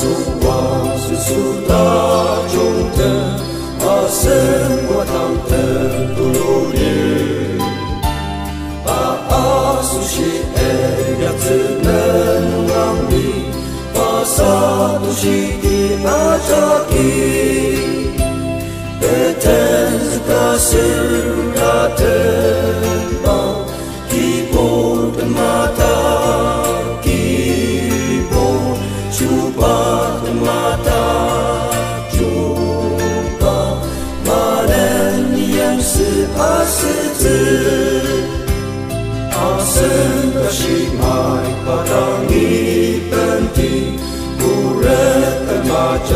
苏巴苏苏达中腾，阿僧国堂腾陀罗尼，巴阿苏悉耶迦尊王尼，巴萨多悉地阿扎尼，贝天苏卡苏。西迈巴当尼本地，古人马扎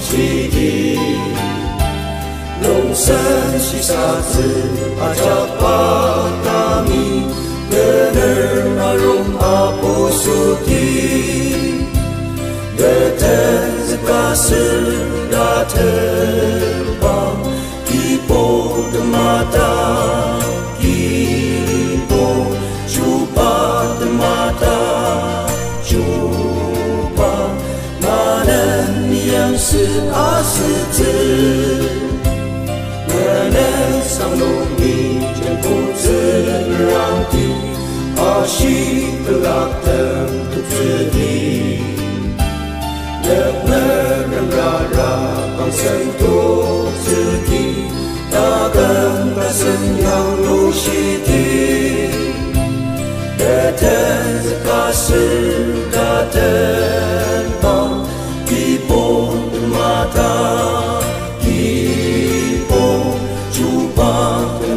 西地，龙山西沙子阿扎巴达米，sudah terbang Kipo ke mata Kipo jumpa ke mata Jumpa Malam yang seasa Sentuh cuci dagang rasa yang lucu, tetes kasih datang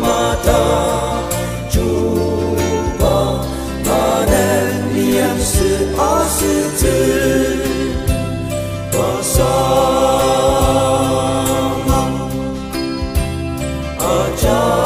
mata，jumpang. 걱정